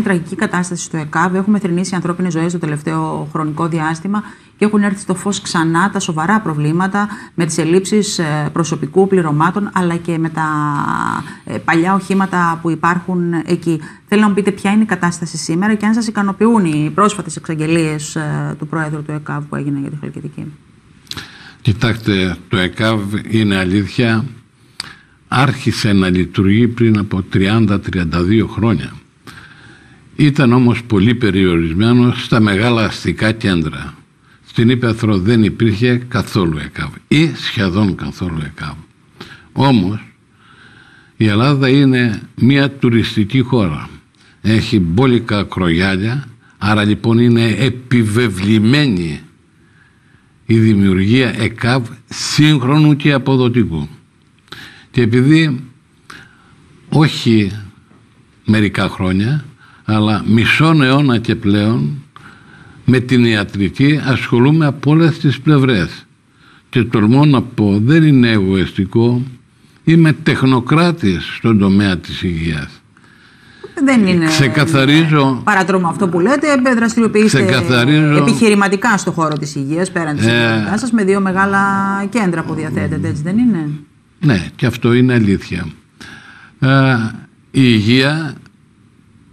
είναι τραγική κατάσταση στο ΕΚΑΒ. Έχουμε θρυνήσει ανθρώπινες ζωές το τελευταίο χρονικό διάστημα και έχουν έρθει στο φως ξανά τα σοβαρά προβλήματα με τις ελλείψεις ε, προσωπικού πληρωμάτων αλλά και με τα ε, παλιά οχήματα που υπάρχουν εκεί. Θέλω να μου πείτε ποια είναι η κατάσταση σήμερα και αν σας ικανοποιούν οι πρόσφατες εξαγγελίες ε, του Πρόεδρου του ΕΚΑΒ που έγιναν για τη Χαλκιδική. Κοιτάξτε, το ΕΚΑΒ είναι αλήθεια άρχισε να λειτουργεί πριν από 30-32 χρόνια. Ήταν όμως πολύ περιορισμένο στα μεγάλα αστικά κέντρα. Στην Ήπεθρο δεν υπήρχε καθόλου ΕΚΑΒ ή σχεδόν καθόλου ΕΚΑΒ. Όμως η Ελλάδα είναι μια τουριστική χώρα. Έχει μπόλικα κρογιάλια, άρα λοιπόν είναι επιβεβλημένη η δημιουργία ΕΚΑΒ σύγχρονου και αποδοτικού. Και επειδή όχι μερικά χρόνια, αλλά μισό αιώνα και πλέον με την ιατρική ασχολούμαι από όλες τις πλευρές. Και τολμώ να πω, δεν είναι εγωιστικό, είμαι τεχνοκράτης στον τομέα της υγείας. Δεν είναι ξεκαθαρίζω, παρατρόμο αυτό που λέτε. Δραστηριοποιείστε επιχειρηματικά στον χώρο της υγείας πέραν της ε, σας με δύο μεγάλα κέντρα που διαθέτετε, έτσι δεν είναι; Ναι, και αυτό είναι αλήθεια. Ε, η υγεία,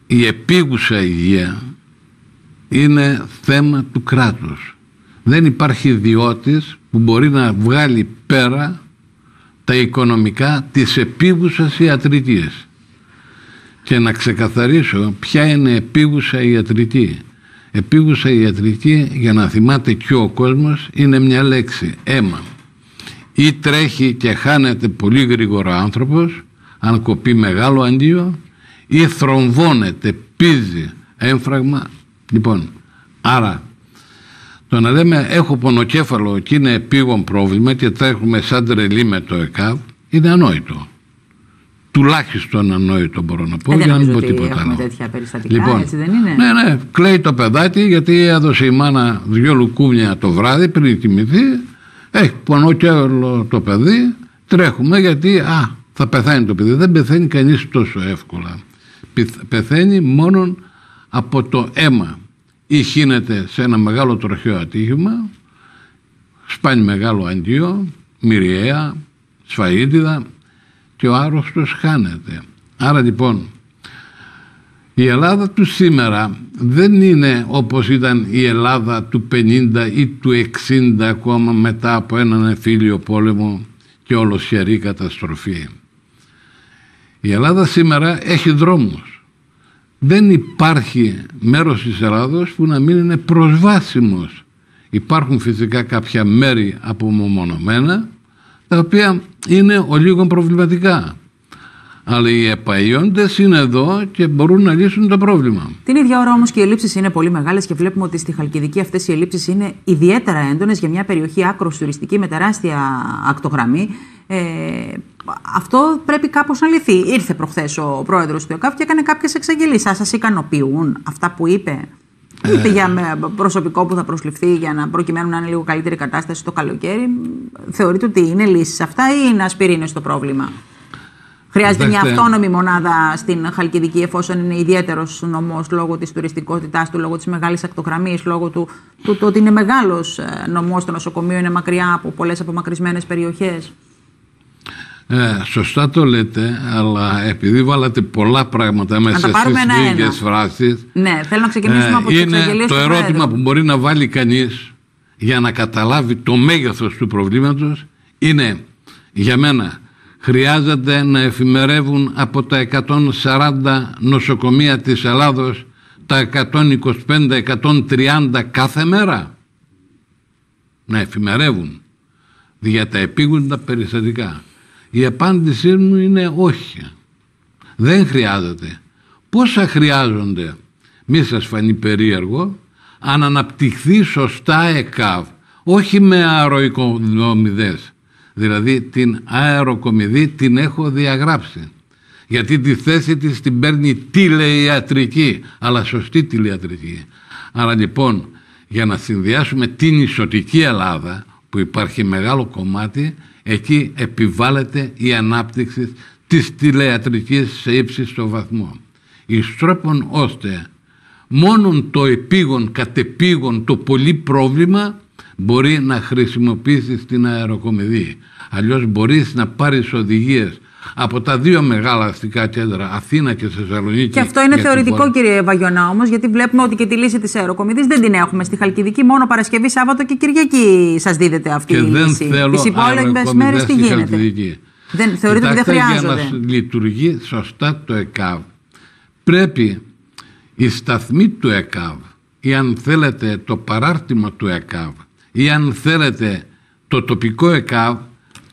η επίγουσα υγεία είναι θέμα του κράτους. Δεν υπάρχει ιδιώτης που μπορεί να βγάλει πέρα τα οικονομικά της επίγουσας ιατρικής. Και να ξεκαθαρίσω ποια είναι επίγουσα ιατρική. Επίγουσα ιατρική, για να θυμάται και ο κόσμος, είναι μια λέξη, αίμα ή τρέχει και χάνεται πολύ γρήγορα άνθρωπος αν κοπεί μεγάλο αντίο ή θρομβώνεται, πίζει έμφραγμα λοιπόν άρα το να λέμε έχω πονοκέφαλο και είναι επίγον πρόβλημα και τρέχουμε σαν τρελή με το ΕΚΑΒ είναι ανόητο τουλάχιστον ανόητο μπορώ να πω ε, για να μην πω τίποτα άλλο. τέτοια περιστατικά, λοιπόν, έτσι δεν είναι; Ναι, ναι, κλαίει το παιδάκι γιατί έδωσε η μάνα δυο λουκούμια το βράδυ πριν κοιμηθεί έχει πονό και το παιδί, τρέχουμε γιατί α, θα πεθάνει το παιδί. Δεν πεθαίνει κανείς τόσο εύκολα. Πεθαίνει μόνο από το αίμα. Ή χύνεται σε ένα μεγάλο τροχαίο ατύχημα, σπάνει μεγάλο αντίο, μυριαία, σφαΐτιδα και ο άρρωστος χάνεται. Άρα λοιπόν η Ελλάδα του σήμερα δεν είναι όπως ήταν η Ελλάδα του 50 ή του 60 ακόμα μετά από έναν εφήλιο πόλεμο και ολοσχερή καταστροφή. Η Ελλάδα σήμερα έχει δρόμους. Δεν υπάρχει μέρος της Ελλάδος που να μην είναι προσβάσιμος. Υπάρχουν φυσικά κάποια μέρη απομονωμένα τα οποία είναι ο λίγο προβληματικά αλλά οι επαείοντε είναι εδώ και μπορούν να λύσουν το πρόβλημα. Την ίδια ώρα όμως και οι ελλείψεις είναι πολύ μεγάλες και βλέπουμε ότι στη Χαλκιδική αυτές οι ελλείψεις είναι ιδιαίτερα έντονες για μια περιοχή άκρος τουριστική με τεράστια ακτογραμμή. Ε, αυτό πρέπει κάπως να λυθεί. Ήρθε προχθές ο πρόεδρος του ΕΚΑΒ και έκανε κάποιες εξαγγελίες. Σας ικανοποιούν αυτά που είπε; Ε... Είπε για προσωπικό που θα προσληφθεί για να προκειμένου να είναι λίγο καλύτερη κατάσταση το καλοκαίρι; Θεωρείτε ότι είναι λύσεις αυτά ή είναι ασπιρίνες το πρόβλημα; Χρειάζεται μια αυτόνομη μονάδα στην Χαλκιδική, εφόσον είναι ιδιαίτερος νομός λόγω της τουριστικότητάς του, λόγω της μεγάλης ακτογραμμής, λόγω του, του, ότι είναι μεγάλος ε, νομός το νοσοκομείο, είναι μακριά από πολλές απομακρυσμένες περιοχές; Ε, σωστά το λέτε, αλλά επειδή βάλατε πολλά πράγματα μέσα στις λίγες φράσεις. Ναι, θέλω να ξεκινήσουμε ε, από τις Είναι το ερώτημα που μπορεί να βάλει κανείς για να καταλάβει το μέγεθος του προβλήματος είναι για μένα χρειάζεται να εφημερεύουν από τα 140 νοσοκομεία της Ελλάδος τα 125-130 κάθε μέρα. Να εφημερεύουν για τα επίγοντα περιστατικά. Η απάντησή μου είναι όχι. Δεν χρειάζεται. Πόσα χρειάζονται, μη σας φανεί περίεργο, αν αναπτυχθεί σωστά ΕΚΑΒ, όχι με αεροοικονομιδές, Δηλαδή την αεροκομιδή την έχω διαγράψει. Γιατί τη θέση της την παίρνει τηλεϊατρική, αλλά σωστή τηλεϊατρική. Άρα λοιπόν για να συνδυάσουμε την ισοτική Ελλάδα που υπάρχει μεγάλο κομμάτι, εκεί επιβάλλεται η ανάπτυξη της τηλεατρικής σε ύψιστο βαθμό. εις τρόπον ώστε μόνον το επίγον, κατεπίγον, το πολύ πρόβλημα μπορεί να χρησιμοποιήσεις την αεροκομιδή. Αλλιώς μπορείς να πάρεις οδηγίες από τα δύο μεγάλα αστικά κέντρα, Αθήνα και Θεσσαλονίκη. Και αυτό είναι θεωρητικό, κύριε Βαγιονά, όμως, γιατί βλέπουμε ότι και τη λύση της αεροκομιδής δεν την έχουμε στη Χαλκιδική. Μόνο Παρασκευή, Σάββατο και Κυριακή σας δίδεται αυτή και η δεν λύση. Θέλω Τις υπόλοιπες μέρες τι γίνεται; Χαλκιδική. Δεν, θεωρείτε ότι δεν χρειάζονται. Για να λειτουργεί σωστά το ΕΚΑΒ, πρέπει η σταθμή του ΕΚΑΒ ή αν θέλετε το παράρτημα του ΕΚΑΒ ή αν θέλετε το τοπικό ΕΚΑΒ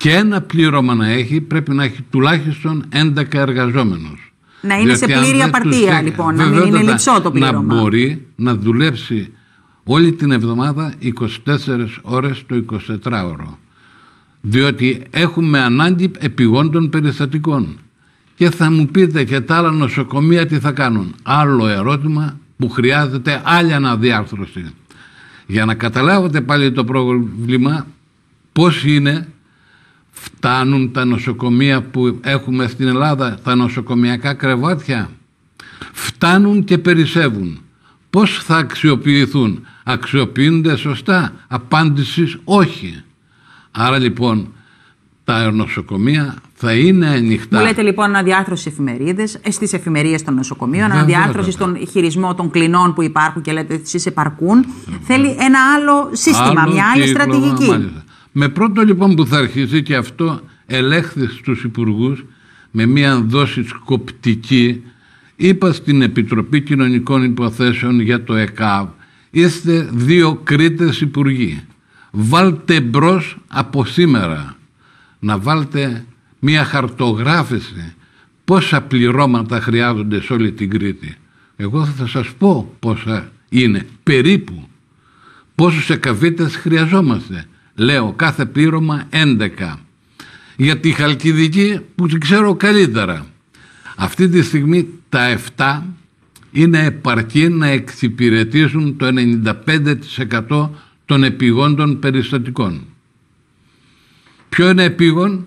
και ένα πλήρωμα να έχει πρέπει να έχει τουλάχιστον 11 εργαζόμενους. Να είναι σε πλήρη απαρτία λοιπόν, να μην είναι λυψό το πλήρωμα. Να μπορεί να δουλέψει όλη την εβδομάδα 24 ώρες το 24ωρο. Διότι έχουμε ανάγκη επιγόντων περιστατικών. Και θα μου πείτε και τα άλλα νοσοκομεία τι θα κάνουν. Άλλο ερώτημα που χρειάζεται άλλη αναδιάρθρωση. Για να καταλάβετε πάλι το πρόβλημα πώς είναι φτάνουν τα νοσοκομεία που έχουμε στην Ελλάδα, τα νοσοκομιακά κρεβάτια; Φτάνουν και περισσεύουν. Πώς θα αξιοποιηθούν; Αξιοποιούνται σωστά; Απάντησης όχι. Άρα λοιπόν τα νοσοκομεία θα είναι ανοιχτά. Μου λέτε λοιπόν αναδιάρθρωση εφημερίδες, ε, στις εφημερίες των νοσοκομείων, αναδιάρθρωση στον χειρισμό των κλινών που υπάρχουν και λέτε εσείς επαρκούν. Θέλει ένα άλλο σύστημα, άλλο μια άλλη στρατηγική. Μάλιστα. Με πρώτο λοιπόν που θα αρχίσει και αυτό ελέγχθη στους υπουργούς με μια δόση σκοπτική είπα στην Επιτροπή Κοινωνικών Υποθέσεων για το ΕΚΑΒ είστε δύο Κρήτες υπουργοί βάλτε μπρος από σήμερα να βάλτε μια χαρτογράφηση πόσα πληρώματα χρειάζονται σε όλη την Κρήτη. Εγώ θα σας πω πόσα είναι περίπου. Πόσους εκαβίτες χρειαζόμαστε. Λέω κάθε πλήρωμα 11. Για τη Χαλκιδική που την ξέρω καλύτερα. Αυτή τη στιγμή τα 7 είναι επαρκή να εξυπηρετήσουν το 95% των επιγόντων περιστατικών. Ποιο είναι επίγον;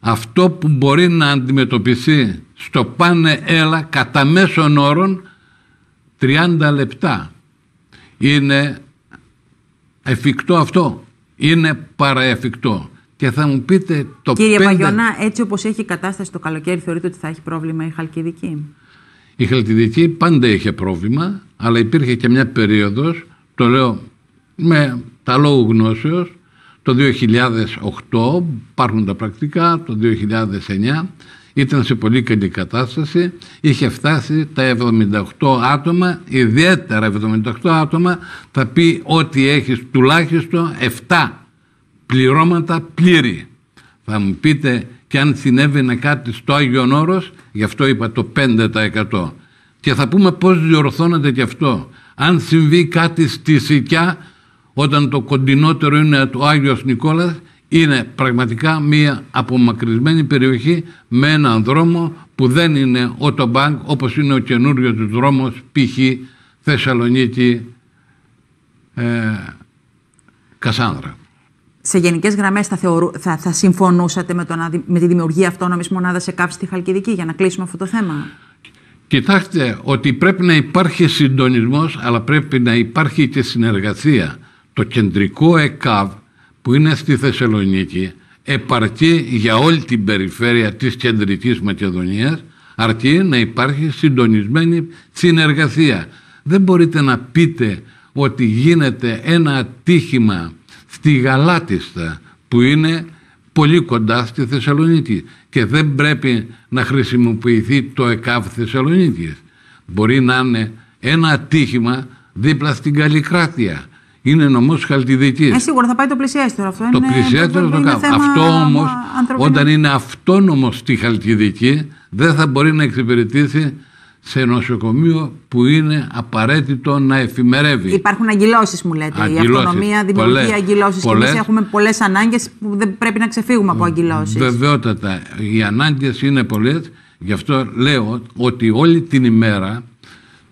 Αυτό που μπορεί να αντιμετωπιστεί στο πάνε έλα κατά μέσον όρων 30 λεπτά. Είναι εφικτό αυτό; Είναι παραεφικτό. Και θα μου πείτε το Κύριε Παγιονά, έτσι όπως έχει η κατάσταση το καλοκαίρι θεωρείτε ότι θα έχει πρόβλημα η Χαλκιδική; Η Χαλκιδική πάντα είχε πρόβλημα, αλλά υπήρχε και μια περίοδος, το λέω με τα λόγου γνώσεως, το 2008, υπάρχουν τα πρακτικά, το 2009, ήταν σε πολύ καλή κατάσταση, είχε φτάσει τα 78 άτομα, ιδιαίτερα 78 άτομα, θα πει ότι έχεις τουλάχιστον 7 πληρώματα πλήρη. Θα μου πείτε και αν συνέβαινε κάτι στο Άγιον Όρος, γι' αυτό είπα το 5%. Και θα πούμε πώς διορθώνεται και αυτό. Αν συμβεί κάτι στη Σικιά, όταν το κοντινότερο είναι το Άγιος Νικόλας, είναι πραγματικά μία απομακρυσμένη περιοχή με έναν δρόμο που δεν είναι οτομπάνκ όπως είναι ο καινούριο του δρόμος π.χ. Θεσσαλονίκη ε, Κασάνδρα. Σε γενικές γραμμές θα, θα, θα συμφωνούσατε με, το με τη δημιουργία αυτόνομης μονάδας σε κάψη στη Χαλκιδική για να κλείσουμε αυτό το θέμα; Κοιτάξτε ότι πρέπει να υπάρχει συντονισμός αλλά πρέπει να υπάρχει και συνεργασία. Το κεντρικό ΕΚΑΒ που είναι στη Θεσσαλονίκη επαρκεί για όλη την περιφέρεια της κεντρικής Μακεδονίας αρκεί να υπάρχει συντονισμένη συνεργασία. Δεν μπορείτε να πείτε ότι γίνεται ένα ατύχημα στη Γαλάτιστα που είναι πολύ κοντά στη Θεσσαλονίκη και δεν πρέπει να χρησιμοποιηθεί το ΕΚΑΒ Θεσσαλονίκης. Μπορεί να είναι ένα ατύχημα δίπλα στην Καλλικράτεια είναι νομός Χαλκιδική. Ε, σίγουρα θα πάει το πλησιέστερο αυτό. Το πλησιέστερο το κάνω. Αυτό όμως, όταν είναι αυτόνομος στη Χαλκιδική, δεν θα μπορεί να εξυπηρετήσει σε νοσοκομείο που είναι απαραίτητο να εφημερεύει. Υπάρχουν αγκυλώσει, μου λέτε. Αγκυλώσεις. Η αυτονομία δημιουργεί αγκυλώσει. Και εμείς έχουμε πολλές ανάγκες που δεν πρέπει να ξεφύγουμε από αγκυλώσει. Βεβαιότατα. Οι ανάγκες είναι πολλές. Γι' αυτό λέω ότι όλη την ημέρα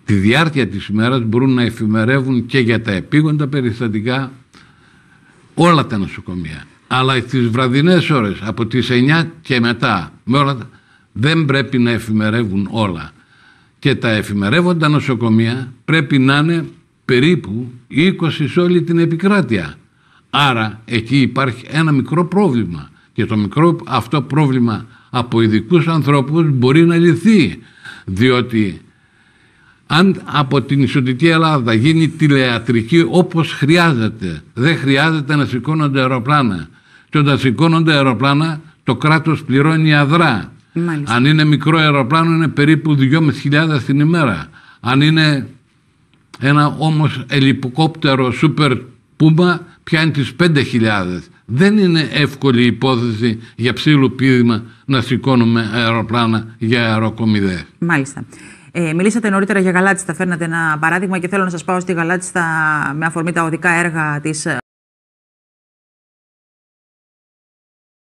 τη διάρκεια της ημέρας μπορούν να εφημερεύουν και για τα επίγοντα περιστατικά όλα τα νοσοκομεία. Αλλά στις βραδινές ώρες από τις 9 και μετά με όλα, δεν πρέπει να εφημερεύουν όλα. Και και τα εφημερεύοντα νοσοκομεία πρέπει να είναι περίπου 20 σε όλη την επικράτεια. Άρα εκεί υπάρχει ένα μικρό πρόβλημα και το μικρό αυτό πρόβλημα από ειδικούς ανθρώπους μπορεί να λυθεί διότι αν από την Ισοτική Ελλάδα γίνει τηλεατρική όπως χρειάζεται, δεν χρειάζεται να σηκώνονται αεροπλάνα. Και όταν σηκώνονται αεροπλάνα, το κράτος πληρώνει αδρά. Αν είναι μικρό αεροπλάνο είναι περίπου 2.500 την ημέρα. Αν είναι ένα όμως ελικόπτερο σούπερ πούμα πιάνει τις 5.000. Δεν είναι εύκολη υπόθεση για ψήλου πίδημα να σηκώνουμε αεροπλάνα για αεροκομιδές. Μάλιστα. Ε, μιλήσατε νωρίτερα για Γαλάτιστα, φέρνατε ένα παράδειγμα και θέλω να σας πάω στη Γαλάτιστα με αφορμή τα οδικά έργα της